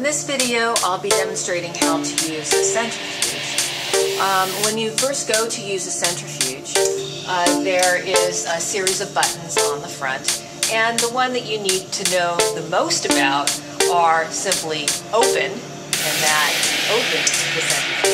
In this video, I'll be demonstrating how to use a centrifuge. Um, when you first go to use a centrifuge, uh, there is a series of buttons on the front, and the one that you need to know the most about are simply open, and that opens the centrifuge.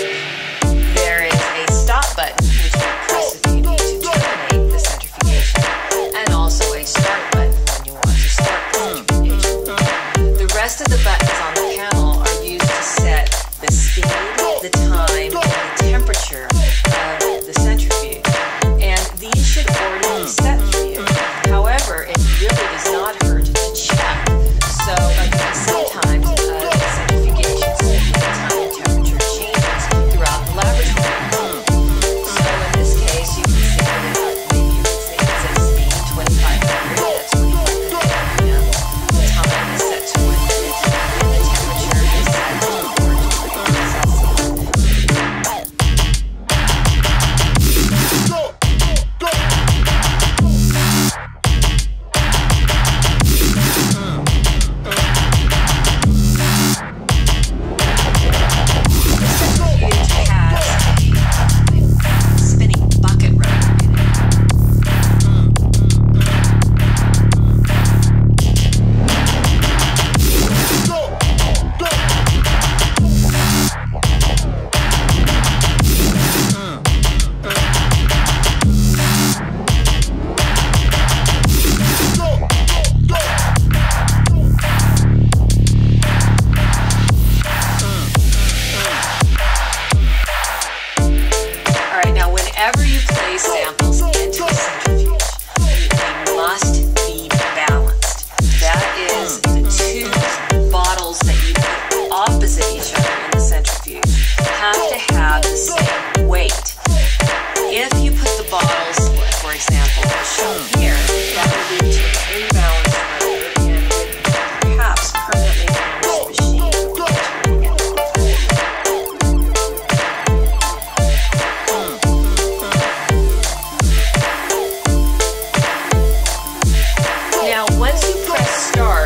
Now, once you press start,